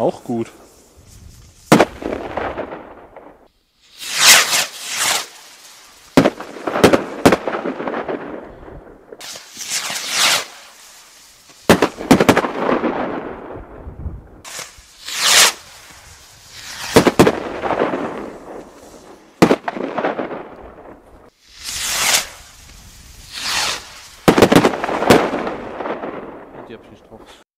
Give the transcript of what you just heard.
Auch gut. die hab ich nicht drauf.